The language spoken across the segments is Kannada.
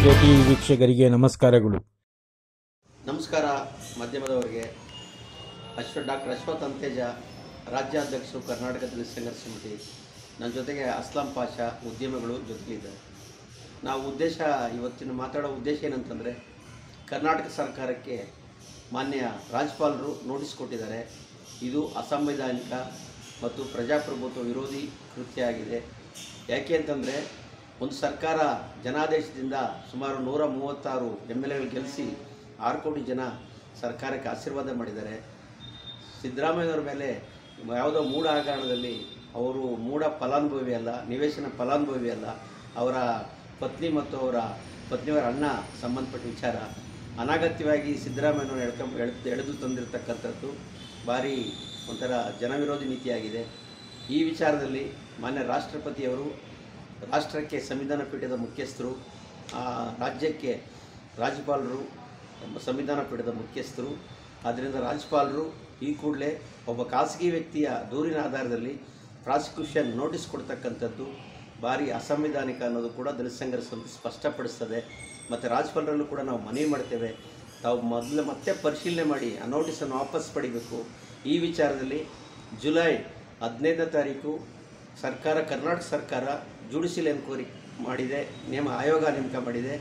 ಟಿ ವೀಕ್ಷಕರಿಗೆ ನಮಸ್ಕಾರಗಳು. ನಮಸ್ಕಾರ ಮಾಧ್ಯಮದವರಿಗೆ. ಅಶ್ವ ಡಾಕ್ಟರ್ ಅಶ್ವಥ್ ಅಂತೇಜ, ರಾಜ್ಯಾಧ್ಯಕ್ಷರು ಕರ್ನಾಟಕ ದಲಿತ ಸಮಿತಿ, ನನ್ನ ಜೊತೆಗೆ ಅಸ್ಲಾಂ ಪಾಷಾ ಉದ್ಯಮಿಗಳು ಜೊತೆಗಿದ್ದಾರೆ. ನಾವು ಉದ್ದೇಶ, ಇವತ್ತಿನ ಮಾತಾಡೋ ಉದ್ದೇಶ ಏನಂತಂದರೆ, ಕರ್ನಾಟಕ ಸರ್ಕಾರಕ್ಕೆ ಮಾನ್ಯ ರಾಜ್ಯಪಾಲರು ನೋಟಿಸ್ ಕೊಟ್ಟಿದ್ದಾರೆ. ಇದು ಅಸಂವಿಧಾನಿಕ ಮತ್ತು ಪ್ರಜಾಪ್ರಭುತ್ವ ವಿರೋಧಿ ಕೃತ್ಯ ಆಗಿದೆ. ಯಾಕೆ ಅಂತಂದರೆ ಒಂದು ಸರ್ಕಾರ ಜನಾದೇಶದಿಂದ ಸುಮಾರು ನೂರ ಮೂವತ್ತಾರು ಎಂ ಎಲ್ ಎಗಳು ಗೆಲ್ಲಿಸಿ ಆರು ಕೋಟಿ ಜನ ಸರ್ಕಾರಕ್ಕೆ ಆಶೀರ್ವಾದ ಮಾಡಿದ್ದಾರೆ. ಸಿದ್ದರಾಮಯ್ಯನವ್ರ ಮೇಲೆ ಯಾವುದೋ ಮೂಢ ಹಗರಣದಲ್ಲಿ ಅವರು ಮೂಢ ಫಲಾನುಭವಿ ಅಲ್ಲ, ನಿವೇಶನ ಫಲಾನುಭವಿ ಅಲ್ಲ, ಅವರ ಪತ್ನಿ ಮತ್ತು ಅವರ ಪತ್ನಿಯವರ ಅಣ್ಣ ಸಂಬಂಧಪಟ್ಟ ವಿಚಾರ. ಅನಾಗತ್ಯವಾಗಿ ಸಿದ್ದರಾಮಯ್ಯನವರು ಎಳ್ಕೊಂಬ ಎಳೆದು ತಂದಿರತಕ್ಕಂಥದ್ದು ಭಾರಿ ಒಂಥರ ಜನವಿರೋಧಿ ನೀತಿಯಾಗಿದೆ. ಈ ವಿಚಾರದಲ್ಲಿ ಮಾನ್ಯ ರಾಷ್ಟ್ರಪತಿಯವರು ರಾಷ್ಟ್ರಕ್ಕೆ ಸಂವಿಧಾನ ಪೀಠದ ಮುಖ್ಯಸ್ಥರು ರಾಜ್ಯಕ್ಕೆ ರಾಜ್ಯಪಾಲರು ಸಂವಿಧಾನ ಪೀಠದ ಮುಖ್ಯಸ್ಥರು ಆದ್ದರಿಂದ ರಾಜ್ಯಪಾಲರು ಈ ಕೂಡಲೇ ಒಬ್ಬ ಖಾಸಗಿ ವ್ಯಕ್ತಿಯ ದೂರಿನ ಆಧಾರದಲ್ಲಿ ಪ್ರಾಸಿಕ್ಯೂಷನ್ ನೋಟಿಸ್ ಕೊಡ್ತಕ್ಕಂಥದ್ದು ಭಾರಿ ಅಸಂವಿಧಾನಿಕ ಅನ್ನೋದು ಕೂಡ ದಲಿತ ಸಂಘರ್ಷ ಸಮಿತಿ ಸ್ಪಷ್ಟಪಡಿಸ್ತದೆ. ಮತ್ತು ರಾಜ್ಯಪಾಲರಲ್ಲೂ ಕೂಡ ನಾವು ಮನವಿ ಮಾಡ್ತೇವೆ. ತಾವು ಮೊದಲು ಮತ್ತೆ ಪರಿಶೀಲನೆ ಮಾಡಿ, ಆ ನೋಟಿಸನ್ನು ವಾಪಸ್ ಪಡಿಬೇಕು. ಈ ವಿಚಾರದಲ್ಲಿ ಜುಲೈ ಹದಿನೈದನೇ ತಾರೀಕು ಸರ್ಕಾರ, ಕರ್ನಾಟಕ ಸರ್ಕಾರ ಜುಡಿಷಿಯಲ್ ಎನ್ಕ್ವೈರಿ ಮಾಡಿದೆ, ನೇಮ ಆಯೋಗ ನೇಮಕ ಮಾಡಿದೆ.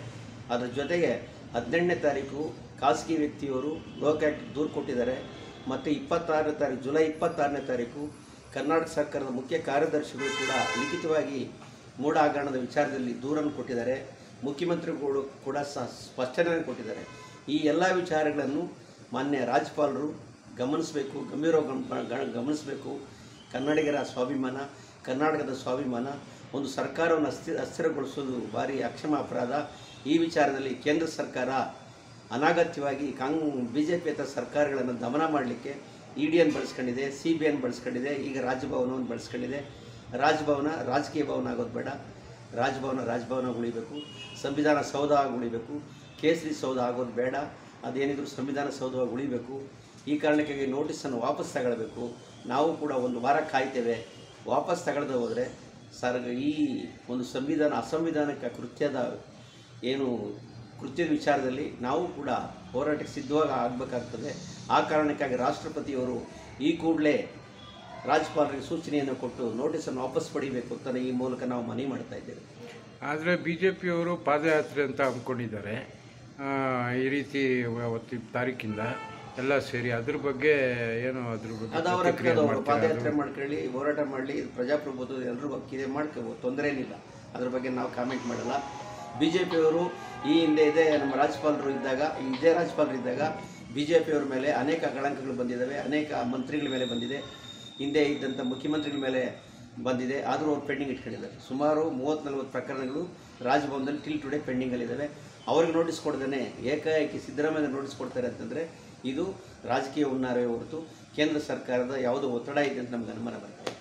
ಅದರ ಜೊತೆಗೆ ಹದಿನೆಂಟನೇ ತಾರೀಕು ಖಾಸಗಿ ವ್ಯಕ್ತಿಯವರು ಲೋಕಾಯುಕ್ತ ದೂರು ಕೊಟ್ಟಿದ್ದಾರೆ. ಮತ್ತು ಇಪ್ಪತ್ತಾರನೇ ತಾರೀಕು, ಜುಲೈ ಇಪ್ಪತ್ತಾರನೇ ತಾರೀಕು ಕರ್ನಾಟಕ ಸರ್ಕಾರದ ಮುಖ್ಯ ಕಾರ್ಯದರ್ಶಿಗಳು ಕೂಡ ಲಿಖಿತವಾಗಿ ಮೂಢ ಹಗರಣದ ವಿಚಾರದಲ್ಲಿ ದೂರನ್ನು ಕೊಟ್ಟಿದ್ದಾರೆ. ಮುಖ್ಯಮಂತ್ರಿಗಳು ಕೂಡ ಸ ಸ್ಪಷ್ಟನೆ ಕೊಟ್ಟಿದ್ದಾರೆ. ಈ ಎಲ್ಲ ವಿಚಾರಗಳನ್ನು ಮಾನ್ಯ ರಾಜ್ಯಪಾಲರು ಗಮನಿಸಬೇಕು, ಗಂಭೀರವಾಗಿ ಗಮನಿಸಬೇಕು. ಕನ್ನಡಿಗರ ಸ್ವಾಭಿಮಾನ ಕರ್ನಾಟಕದ ಸ್ವಾಭಿಮಾನ, ಒಂದು ಸರ್ಕಾರವನ್ನು ಅಸ್ಥಿ, ಅಸ್ಥಿರಗೊಳಿಸೋದು ಭಾರಿ ಅಕ್ಷಮ ಅಪರಾಧ. ಈ ವಿಚಾರದಲ್ಲಿ ಕೇಂದ್ರ ಸರ್ಕಾರ ಅನಾಗತ್ಯವಾಗಿ ಕಾಂಗ್ ಬಿ ಜೆ ಪಿ ಸರ್ಕಾರಗಳನ್ನು ದಮನ ಮಾಡಲಿಕ್ಕೆ ಇ ಡಿಯನ್ನು ಬಳಸ್ಕೊಂಡಿದೆ, ಸಿ ಬಿ ಎನ್ ಬಳಸ್ಕೊಂಡಿದೆ, ಈಗ ರಾಜಭವನವನ್ನು ಬಳಸ್ಕೊಂಡಿದೆ. ರಾಜಭವನ ರಾಜಕೀಯ ಭವನ ಆಗೋದು ಬೇಡ. ರಾಜಭವನ ರಾಜಭವನ ಉಳಿಬೇಕು. ಸಂವಿಧಾನ ಸೌಧ ಆಗಿ ಉಳಿಬೇಕು. ಕೇಸರಿ ಸೌಧ ಆಗೋದು ಬೇಡ. ಅದೇನಿದ್ರು ಸಂವಿಧಾನ ಸೌಧವಾಗಿ ಉಳಿಬೇಕು. ಈ ಕಾರಣಕ್ಕಾಗಿ ನೋಟಿಸನ್ನು ವಾಪಸ್ ತಗೊಳ್ಬೇಕು. ನಾವು ಕೂಡ ಒಂದು ವಾರ ಕಾಯ್ತೇವೆ. ವಾಪಸ್ ತಗೊಳ್ದೆ ಹೋದರೆ, ಸರ್, ಈ ಒಂದು ಸಂವಿಧಾನ ಅಸಂವಿಧಾನಕ್ಕೆ ಕೃತ್ಯದ ಏನು ಕೃತ್ಯದ ವಿಚಾರದಲ್ಲಿ ನಾವು ಕೂಡ ಹೋರಾಟಕ್ಕೆ ಸಿದ್ಧವಾಗಿ ಆಗಬೇಕಾಗ್ತದೆ. ಆ ಕಾರಣಕ್ಕಾಗಿ ರಾಷ್ಟ್ರಪತಿಯವರು ಈ ಕೂಡಲೇ ರಾಜ್ಯಪಾಲರಿಗೆ ಸೂಚನೆಯನ್ನು ಕೊಟ್ಟು ನೋಟಿಸನ್ನು ವಾಪಸ್ ಪಡಿಬೇಕು ಅಂತ ಈ ಮೂಲಕ ನಾವು ಮನವಿ ಮಾಡ್ತಾ ಇದ್ದೇವೆ. ಆದರೆ ಬಿ ಜೆ ಪಿಯವರು ಪಾದಯಾತ್ರೆ ಅಂತ ಅಂದ್ಕೊಂಡಿದ್ದಾರೆ. ಈ ರೀತಿ ತಾರೀಕಿಂದ ಎಲ್ಲ ಸೇರಿ ಅದ್ರ ಬಗ್ಗೆ ಏನು ಅದ್ರ ಬಗ್ಗೆ? ಪಾದಯಾತ್ರೆ ಮಾಡ್ಕೊಳ್ಳಿ ಹೋರಾಟ ಮಾಡಲಿ ಪ್ರಜಾಪ್ರಭುತ್ವ ಎಲ್ಲರೂ ಹಕ್ಕಿದೆ ಮಾಡ್ಕೋಬೋದು ತೊಂದರೆ ಏನಿಲ್ಲ. ಅದ್ರ ಬಗ್ಗೆ ನಾವು ಕಾಮೆಂಟ್ ಮಾಡಲ್ಲ. ಬಿ ಜೆ ಪಿಯವರು ಈ ಹಿಂದೆ ಇದೆ ನಮ್ಮ ರಾಜ್ಯಪಾಲರು ಇದ್ದಾಗ ಇದೇ ರಾಜ್ಯಪಾಲರು ಇದ್ದಾಗ ಬಿ ಜೆ ಪಿಯವ್ರ ಮೇಲೆ ಅನೇಕ ಕಳಂಕಗಳು ಬಂದಿದ್ದಾವೆ ಅನೇಕ ಮಂತ್ರಿಗಳ ಮೇಲೆ ಬಂದಿದೆ. ಹಿಂದೆ ಇದ್ದಂಥ ಮುಖ್ಯಮಂತ್ರಿಗಳ ಮೇಲೆ ಬಂದಿದೆ ಆದರೂ ಅವ್ರು ಪೆಂಡಿಂಗ್ ಇಟ್ಕೊಂಡಿದ್ದಾರೆ. ಸುಮಾರು ಮೂವತ್ತು ನಲ್ವತ್ತು ಪ್ರಕರಣಗಳು ರಾಜಭವನದಲ್ಲಿ ಟಿಲ್ ಟುಡೇ ಪೆಂಡಿಂಗಲ್ಲಿದ್ದಾವೆ. ಅವ್ರಿಗೆ ನೋಟಿಸ್ ಕೊಡ್ದೇ ಏಕಾಏಕಿ ಸಿದ್ದರಾಮಯ್ಯ ನೋಟಿಸ್ ಕೊಡ್ತಾರೆ ಅಂತಂದರೆ ಇದು ರಾಜಕೀಯ ಹುನ್ನಾರವೇ ಹೊರತು ಕೇಂದ್ರ ಸರ್ಕಾರದ ಯಾವುದೋ ಒತ್ತಡ ಇದೆ ಅಂತ ನಮ್ಗೆ ಅನುಮಾನ ಬರ್ತದೆ.